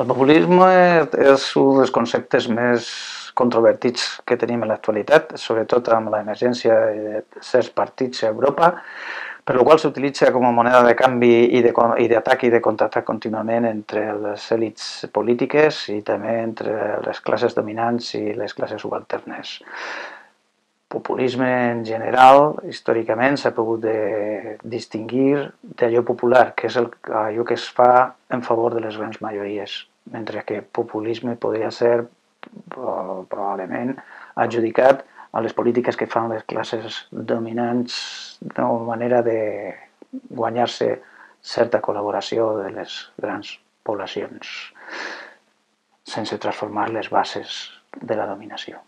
El populisme és un dels conceptes més controvertits que tenim en l'actualitat, sobretot amb l'emergència de certs partits a Europa, per la qual s'utilitza com a moneda de canvi i d'atac i de contraatac contínuament entre les èlits polítiques i també entre les classes dominants i les classes subalternes. Populisme en general, històricament, s'ha pogut de distingir d'allò popular, que és el, allò que es fa en favor de les grans majories, mentre que populisme podria ser probablement adjudicat a les polítiques que fan les classes dominants de manera de guanyar-se certa col·laboració de les grans poblacions sense transformar les bases de la dominació.